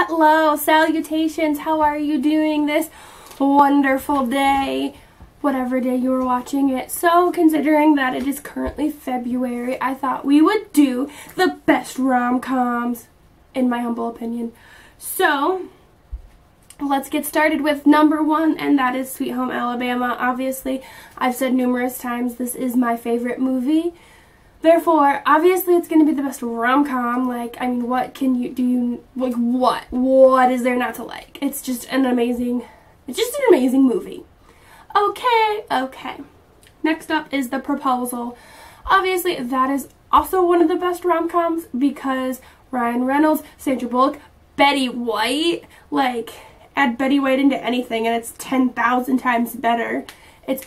Hello, salutations. How are you doing this wonderful day? Whatever day you are watching it. So, considering that it is currently February, I thought we would do the best rom-coms, in my humble opinion. So, let's get started with number one, and that is Sweet Home Alabama. Obviously, I've said numerous times this is my favorite movie. Therefore, obviously it's going to be the best rom-com. Like, I mean, what can you, do you, like, what? What is there not to like? It's just an amazing, it's just an amazing movie. Okay, okay. Next up is The Proposal. Obviously, that is also one of the best rom-coms because Ryan Reynolds, Sandra Bullock, Betty White, like, add Betty White into anything and it's 10,000 times better. It's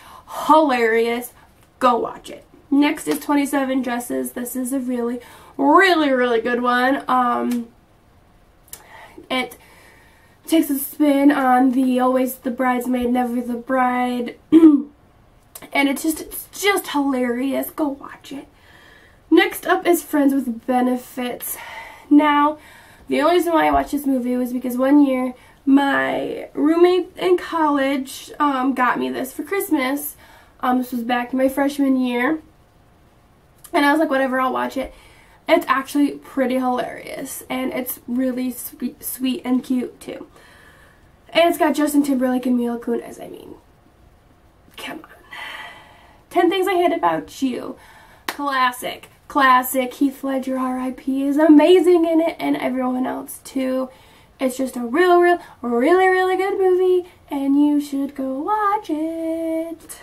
hilarious. Go watch it. Next is 27 Dresses. This is a really, really, really good one. Um, it takes a spin on the always the bridesmaid, never the bride. and it's just, it's just hilarious. Go watch it. Next up is Friends with Benefits. Now, the only reason why I watched this movie was because one year my roommate in college um, got me this for Christmas. Um, this was back in my freshman year. And I was like, whatever, I'll watch it. It's actually pretty hilarious. And it's really sweet, sweet and cute, too. And it's got Justin Timberlake and Mila Kunis. I mean, come on. 10 Things I Hate About You. Classic. Classic. Heath Ledger, R.I.P. is amazing in it. And everyone else, too. It's just a real, real, really, really good movie. And you should go watch it.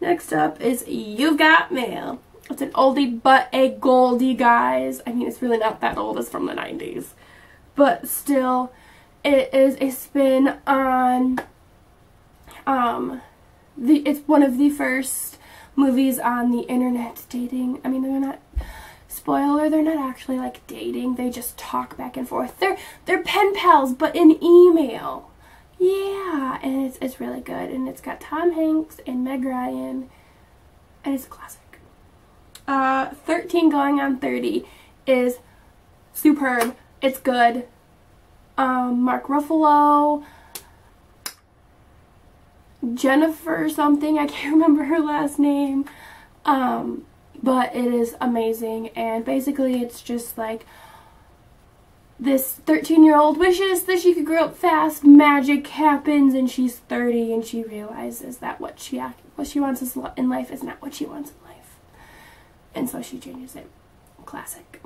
Next up is You've Got Mail. It's an oldie but a goldie, guys. I mean, it's really not that old. It's from the 90s. But still, it is a spin on, um, the, it's one of the first movies on the internet dating. I mean, they're not, spoiler, they're not actually, like, dating. They just talk back and forth. They're, they're pen pals, but in email. Yeah, and it's, it's really good. And it's got Tom Hanks and Meg Ryan. And it's a classic uh, 13 going on 30 is superb. It's good. Um, Mark Ruffalo, Jennifer something, I can't remember her last name, um, but it is amazing, and basically it's just like this 13 year old wishes that she could grow up fast, magic happens, and she's 30 and she realizes that what she, what she wants in life is not what she wants in life and so she changes it. Classic.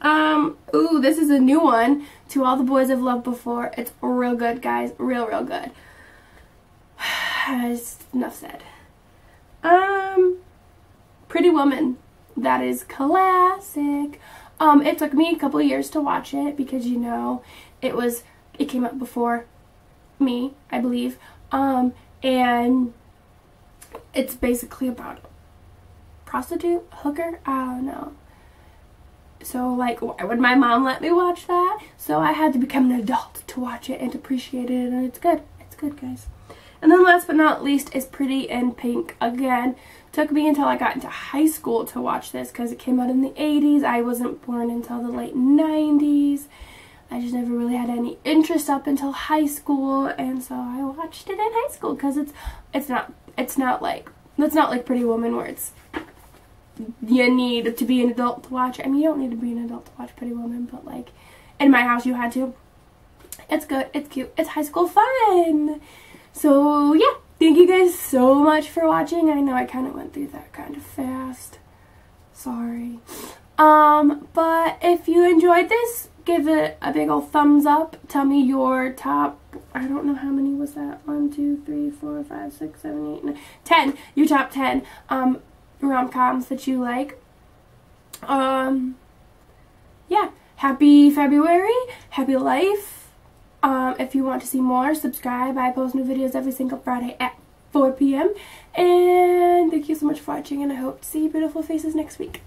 Um, ooh, this is a new one. To All the Boys I've Loved Before. It's real good, guys. Real, real good. enough said. Um, Pretty Woman. That is classic. Um, it took me a couple years to watch it because, you know, it was, it came out before me, I believe. Um, and it's basically about prostitute, hooker, I don't know. So like, why would my mom let me watch that? So I had to become an adult to watch it and appreciate it, and it's good. It's good, guys. And then last but not least is Pretty in Pink. Again, took me until I got into high school to watch this because it came out in the 80s. I wasn't born until the late 90s. I just never really had any interest up until high school, and so I watched it in high school because it's it's not it's not like it's not like Pretty Woman where it's you need to be an adult to watch. I mean, you don't need to be an adult to watch Pretty Woman, but like in my house, you had to. It's good. It's cute. It's high school fun. So yeah, thank you guys so much for watching. I know I kind of went through that kind of fast. Sorry. Um, but if you enjoyed this, give it a big old thumbs up. Tell me your top, I don't know how many was that? One, two, three, four, five, six, seven, eight, nine, ten. Your top ten. Um, rom-coms that you like. Um, yeah, happy February, happy life. Um, if you want to see more, subscribe. I post new videos every single Friday at 4 p.m. And thank you so much for watching, and I hope to see beautiful faces next week.